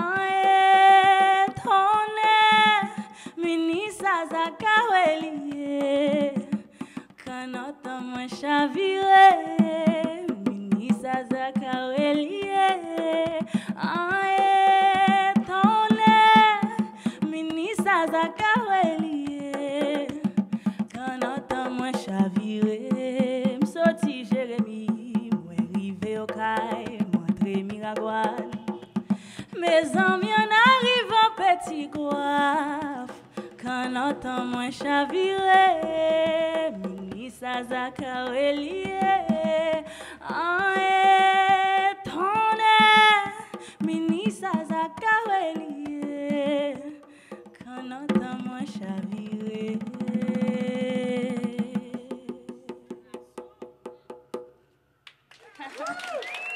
ae tone minisa zakawelie kanata mashavire minisa Gouane. Mes amis en arrivant Petit-Goâve, quand entend moins chavirer, ministre Azakarelier, en étonné, ministre Azakarelier, quand entend moins chavirer. Woo!